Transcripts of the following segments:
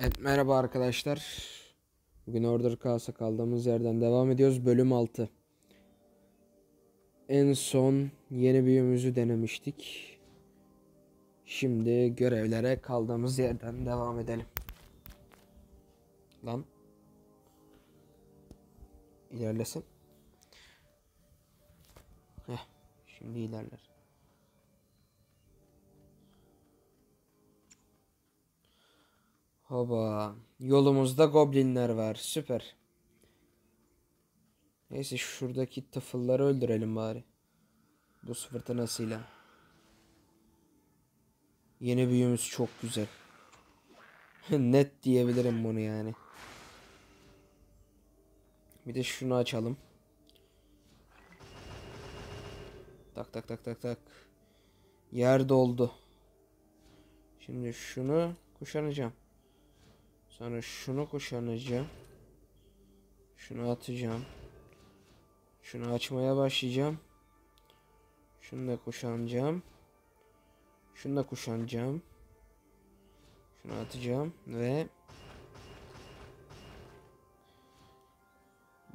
Evet merhaba arkadaşlar. Bugün Order Chaos'a kaldığımız yerden devam ediyoruz. Bölüm 6. En son yeni büyümüzü denemiştik. Şimdi görevlere kaldığımız yerden devam edelim. Lan. İlerlesin. Heh, şimdi ilerler. Hoba. Yolumuzda goblinler var. Süper. Neyse şuradaki tıfılları öldürelim bari. Bu fırtınasıyla. Yeni büyümüz çok güzel. Net diyebilirim bunu yani. Bir de şunu açalım. Tak tak tak tak tak. Yer doldu. Şimdi şunu kuşanacağım. Sonra şunu kuşanacağım. Şunu atacağım. Şunu açmaya başlayacağım. Şunu da kuşanacağım. Şunu da kuşanacağım. Şunu atacağım ve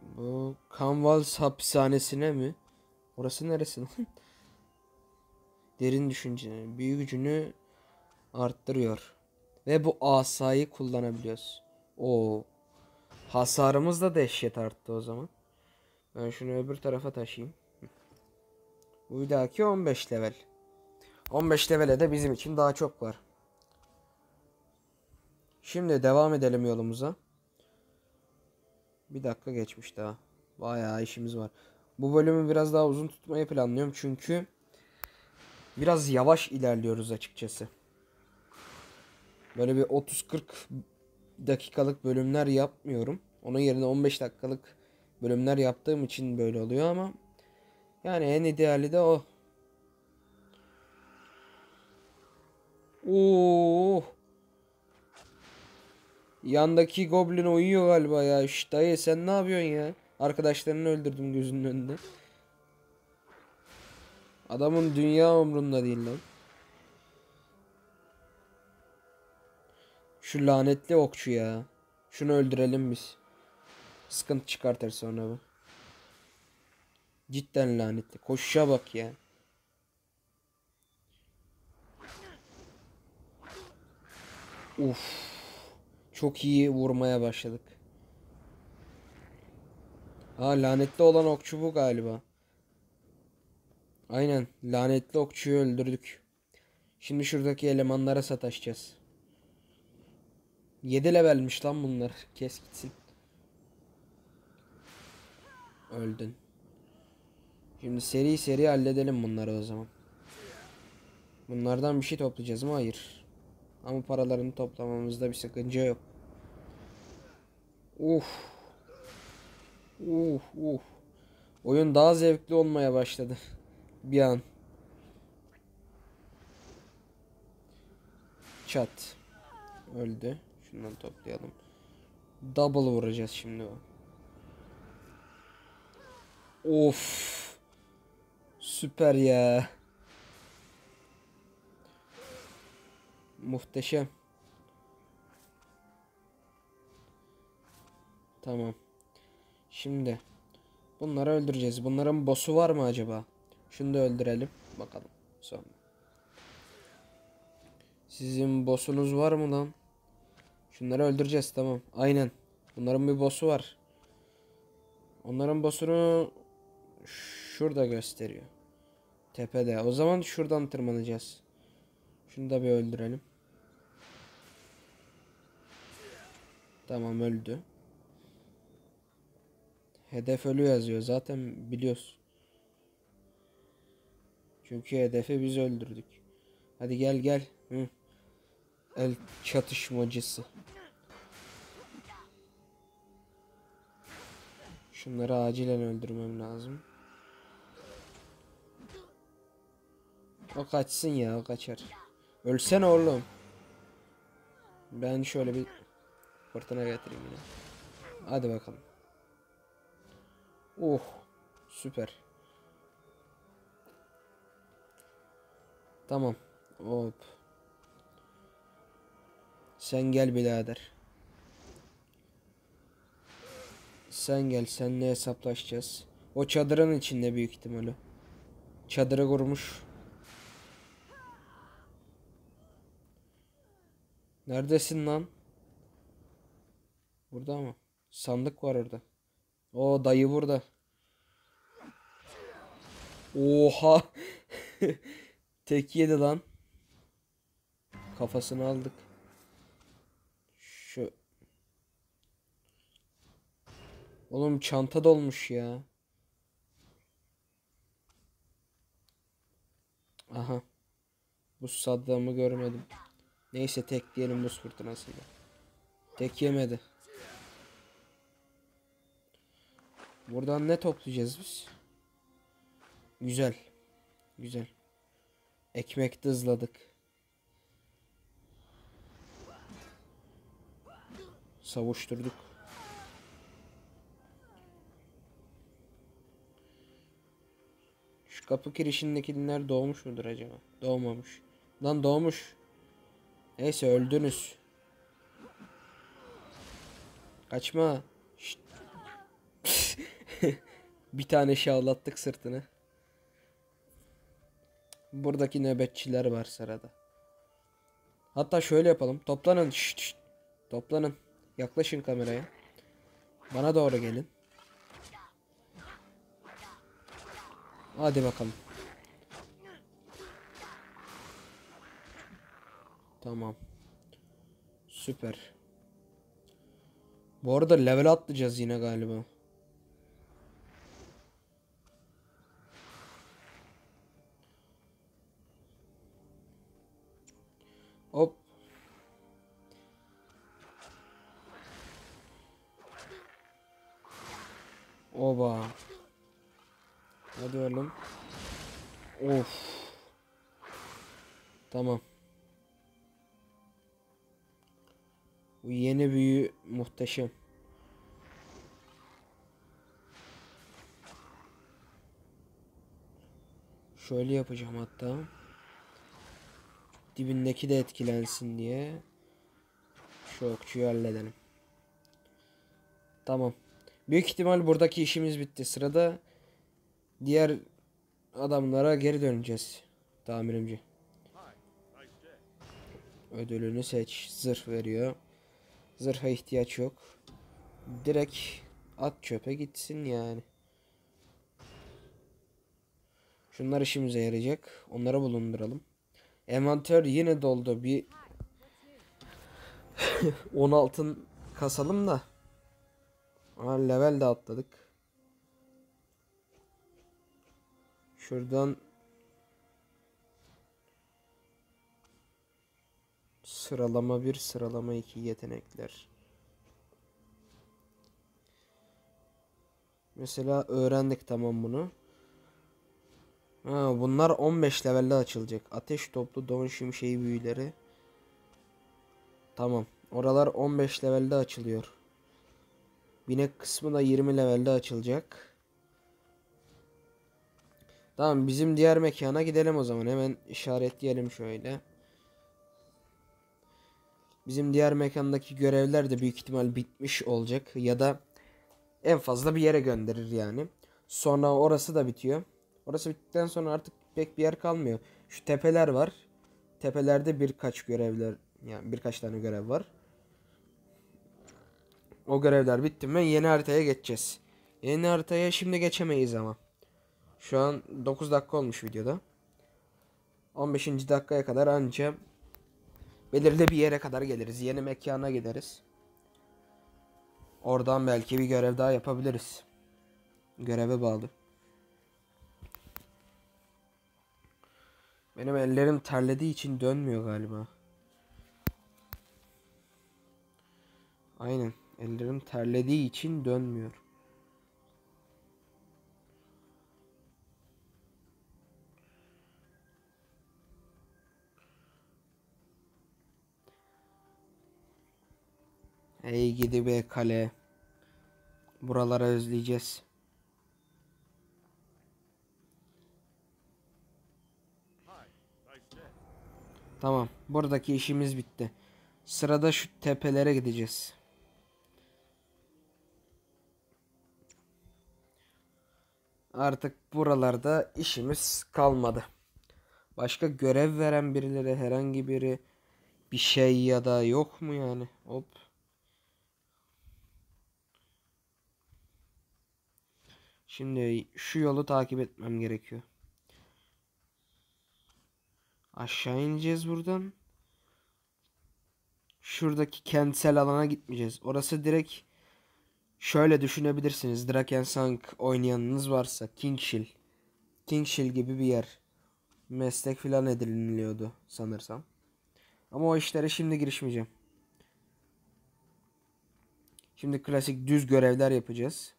bu Kanvals hapishanesine mi? Orası neresi? Derin düşünce. Büyü gücünü arttırıyor. Ve bu asayı kullanabiliyoruz. O hasarımız da dehşet arttı o zaman. Ben şunu öbür tarafa taşıyayım. Bu dahaki 15 level. 15 levele de bizim için daha çok var. Şimdi devam edelim yolumuza. Bir dakika geçmiş daha. Bayağı işimiz var. Bu bölümü biraz daha uzun tutmayı planlıyorum çünkü biraz yavaş ilerliyoruz açıkçası. Böyle bir 30-40 dakikalık bölümler yapmıyorum. Onun yerine 15 dakikalık bölümler yaptığım için böyle oluyor ama yani en ideali de o. Oo. Yandaki goblin uyuyor galiba ya. Şş, dayı sen ne yapıyorsun ya? Arkadaşlarını öldürdüm gözünün önünde. Adamın dünya umrunda değil lan. Şu lanetli okçu ya. Şunu öldürelim biz. Sıkıntı çıkartır sonra bu. Cidden lanetli. Koşuşa bak ya. Uf. Çok iyi vurmaya başladık. Ha lanetli olan okçu bu galiba. Aynen lanetli okçuyu öldürdük. Şimdi şuradaki elemanlara sataşacağız. 7 levelmiş lan bunlar. Kes gitsin. Öldün. Şimdi seri seri halledelim bunları o zaman. Bunlardan bir şey toplayacağız mı? Hayır. Ama paralarını toplamamızda bir sakınca yok. Uf. Uf uf. Oyun daha zevkli olmaya başladı. Bir an. Çat. Öldü. Şundan toplayalım. Double vuracağız şimdi o. Of. Süper ya. Muhteşem. Tamam. Şimdi bunları öldüreceğiz. Bunların boss'u var mı acaba? Şunu da öldürelim. Bakalım sonra. Sizin boss'unuz var mı lan? Şunları öldüreceğiz tamam. Aynen. Bunların bir boss'u var. Onların boss'unu şurada gösteriyor. Tepede. O zaman şuradan tırmanacağız. Şunu da bir öldürelim. Tamam öldü. Hedef ölü yazıyor. Zaten biliyoruz. Çünkü hedefi biz öldürdük. Hadi gel gel. Hı. El çatışmacısı. Şunları acilen öldürmem lazım. O kaçsın ya o kaçar. Ölsene oğlum. Ben şöyle bir fırtına getireyim yine. Hadi bakalım. Oh süper. Tamam. Hop. Sen gel birader. Sen gel seninle hesaplaşacağız. O çadırın içinde büyük ihtimalle. Çadırı kurmuş. Neredesin lan? Burada mı? Sandık var orada. O dayı burada. Oha. Tek yedi lan. Kafasını aldık. Şu. Oğlum çanta dolmuş ya. Aha. Bu saddamı görmedim. Neyse tek diyelim buz fırtınasıyla. Tek yemedi. Buradan ne toplayacağız biz? Güzel. Güzel. Ekmek dızladık. Savuşturduk. Kapı girişindekiler doğmuş mudur acaba? Doğmamış. Lan doğmuş. Neyse öldünüz. Kaçma. Bir tane şavlattık sırtını. Buradaki nöbetçiler var sırada. Hatta şöyle yapalım. Toplanın. Şşt, şşt. Toplanın. Yaklaşın kameraya. Bana doğru gelin. Hadi bakalım. Tamam. Süper. Bu arada level atlayacağız yine galiba. Hop. Oba. Hadi oğlum. Of. Tamam. Bu yeni büyü muhteşem. Şöyle yapacağım hatta. Dibindeki de etkilensin diye. Şu okçuyu halledelim. Tamam. Büyük ihtimal buradaki işimiz bitti. Sırada diğer adamlara geri döneceğiz. Tamirimci. Ödülünü seç. Zırh veriyor. Zırha ihtiyaç yok. Direkt at çöpe gitsin yani. Şunlar işimize yarayacak. Onları bulunduralım. Envanter yine doldu. Bir 10 altın kasalım da. Aa, level de atladık. Şuradan sıralama 1, sıralama 2 yetenekler. Mesela öğrendik tamam bunu. Ha, bunlar 15 levelde açılacak. Ateş toplu don şimşeği büyüleri. Tamam. Oralar 15 levelde açılıyor. Binek kısmı da 20 levelde açılacak. Tamam bizim diğer mekana gidelim o zaman. Hemen işaretleyelim şöyle. Bizim diğer mekandaki görevler de büyük ihtimal bitmiş olacak. Ya da en fazla bir yere gönderir yani. Sonra orası da bitiyor. Orası bittikten sonra artık pek bir yer kalmıyor. Şu tepeler var. Tepelerde birkaç görevler yani birkaç tane görev var. O görevler bitti mi yeni haritaya geçeceğiz. Yeni haritaya şimdi geçemeyiz ama. Şu an 9 dakika olmuş videoda. 15. dakikaya kadar anca belirli bir yere kadar geliriz. Yeni mekana gideriz. Oradan belki bir görev daha yapabiliriz. Göreve bağlı. Benim ellerim terlediği için dönmüyor galiba. Aynen. Ellerim terlediği için dönmüyor. Ey gidi be kale. Buraları özleyeceğiz. Tamam. Buradaki işimiz bitti. Sırada şu tepelere gideceğiz. Artık buralarda işimiz kalmadı. Başka görev veren birileri herhangi biri bir şey ya da yok mu yani? Hop. Şimdi şu yolu takip etmem gerekiyor. Aşağı ineceğiz buradan. Şuradaki kentsel alana gitmeyeceğiz. Orası direkt şöyle düşünebilirsiniz. Drakensang oynayanınız varsa Kingshil. Kingshil gibi bir yer. Meslek filan ediniliyordu sanırsam. Ama o işlere şimdi girişmeyeceğim. Şimdi klasik düz görevler yapacağız.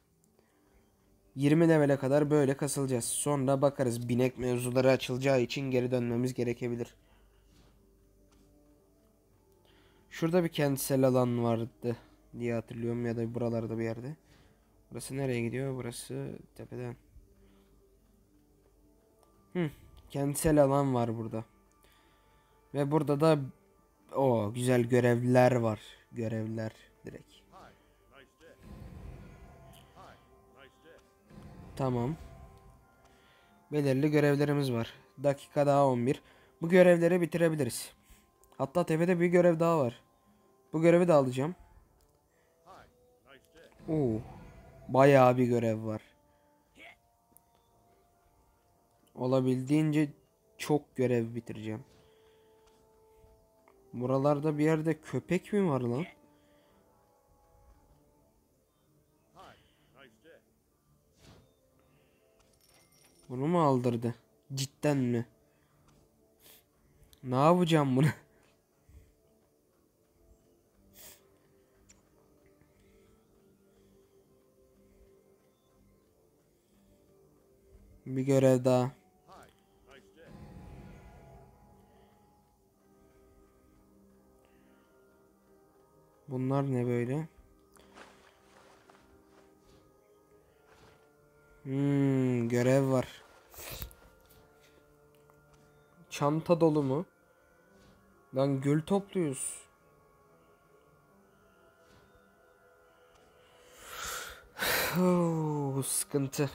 20 levele kadar böyle kasılacağız. Sonra bakarız binek mevzuları açılacağı için geri dönmemiz gerekebilir. Şurada bir kentsel alan vardı diye hatırlıyorum ya da buralarda bir yerde. Burası nereye gidiyor? Burası tepeden. Hı, kentsel alan var burada. Ve burada da o güzel görevler var. Görevler direkt. Tamam. Belirli görevlerimiz var. Dakika daha 11. Bu görevleri bitirebiliriz. Hatta tepede bir görev daha var. Bu görevi de alacağım. Oo. Bayağı bir görev var. Olabildiğince çok görev bitireceğim. Buralarda bir yerde köpek mi var lan? Bunu mu aldırdı? Cidden mi? Ne yapacağım bunu? Bir görev daha. Bunlar ne böyle? Hmm, görev var. Çanta dolu mu? Lan gül topluyoruz. Oh, sıkıntı.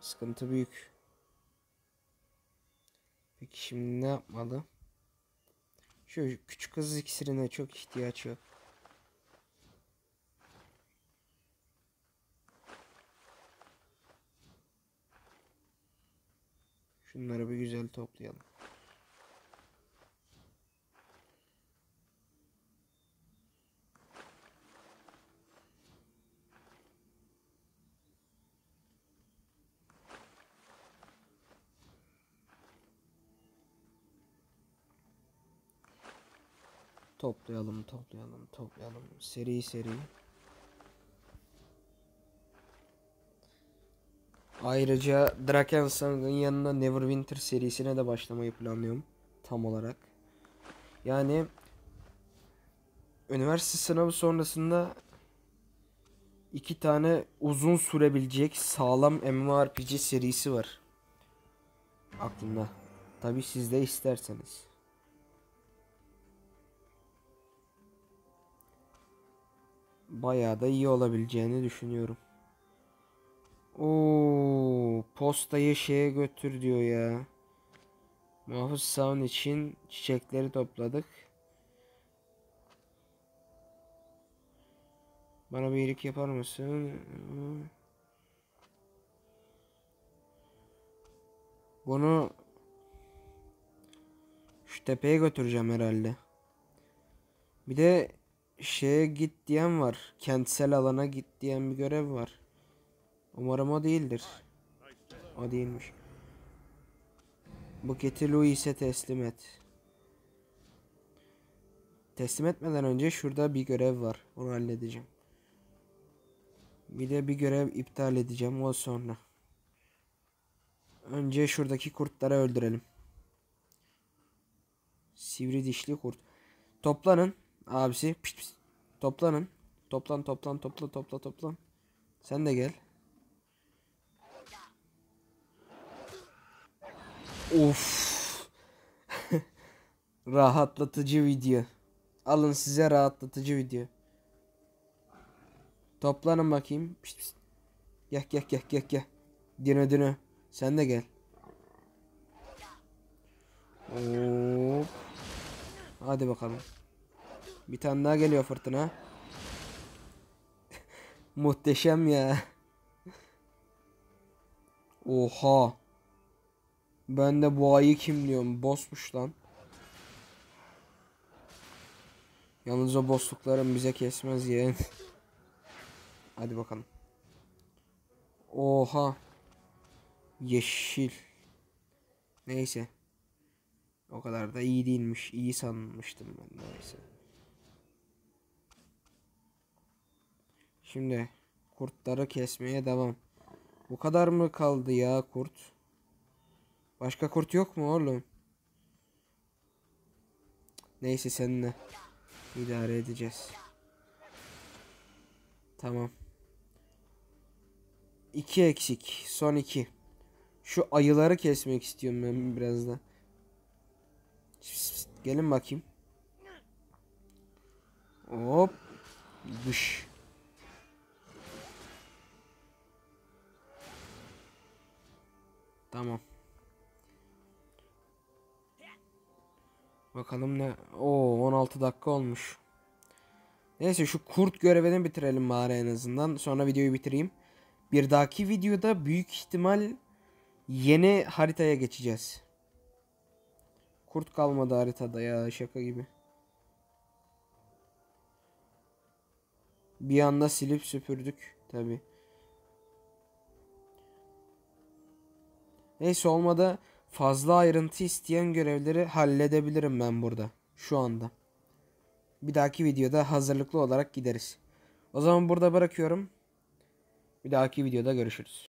Sıkıntı büyük. Peki şimdi ne yapmalı? Şu küçük kız iksirine çok ihtiyaç yok. Şunları bir güzel toplayalım. Toplayalım, toplayalım, toplayalım. Seri seri. Ayrıca Drakensang'ın yanına Neverwinter serisine de başlamayı planlıyorum. Tam olarak. Yani üniversite sınavı sonrasında iki tane uzun sürebilecek sağlam MMORPG serisi var. Aklımda. Tabi siz de isterseniz. Bayağı da iyi olabileceğini düşünüyorum. Oo, postayı şeye götür diyor ya. Mahfuz Savun için çiçekleri topladık. Bana bir iyilik yapar mısın? Bunu şu tepeye götüreceğim herhalde. Bir de şeye git diyen var. Kentsel alana git diyen bir görev var. Umarım o değildir. O değilmiş. Buketi Louis'e teslim et. Teslim etmeden önce şurada bir görev var. Onu halledeceğim. Bir de bir görev iptal edeceğim o sonra. Önce şuradaki kurtları öldürelim. Sivri dişli kurt. Toplanın abisi. Pişt, pişt. Toplanın. Toplan toplan topla topla toplan. Sen de gel. Of. Rahatlatıcı video. Alın size rahatlatıcı video. Toplanın bakayım. Pişt, pişt. Gel gel gel gel gel. Dino Dino. Sen de gel. Hop. Hadi bakalım. Bir tane daha geliyor fırtına. Muhteşem ya. Oha. Ben de bu ayı kim diyorum. Bossmuş lan. Yalnız o bosslukların bize kesmez yeğen. Hadi bakalım. Oha. Yeşil. Neyse. O kadar da iyi değilmiş. İyi sanmıştım ben neyse. Şimdi kurtları kesmeye devam. Bu kadar mı kaldı ya kurt? Başka kurt yok mu oğlum? Neyse seninle idare edeceğiz. Tamam. İki eksik. Son iki. Şu ayıları kesmek istiyorum ben biraz da. Pıs pıs, Gelin bakayım. Hop. Dış. Tamam. Bakalım ne? Oo 16 dakika olmuş. Neyse şu kurt görevini bitirelim bari en azından. Sonra videoyu bitireyim. Bir dahaki videoda büyük ihtimal yeni haritaya geçeceğiz. Kurt kalmadı haritada ya şaka gibi. Bir anda silip süpürdük tabi. Neyse olmadı fazla ayrıntı isteyen görevleri halledebilirim ben burada. Şu anda. Bir dahaki videoda hazırlıklı olarak gideriz. O zaman burada bırakıyorum. Bir dahaki videoda görüşürüz.